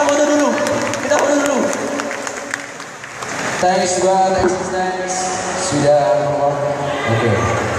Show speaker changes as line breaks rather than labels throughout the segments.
kita foto dulu. Kita foto dulu.
Thanks buat thanks thanks. Sudah oke. okay.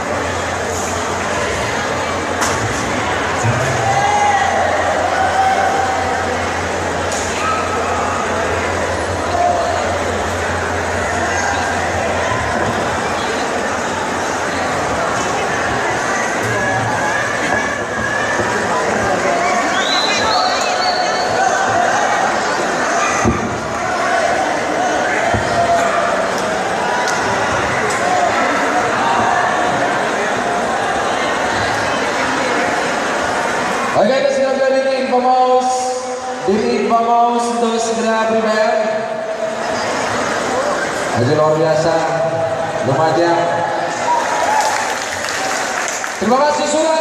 Oke guys, kita sudah di info mouse. Di info mouse untuk segera prepare. Hasil luar biasa. Lumajang Terima kasih sudah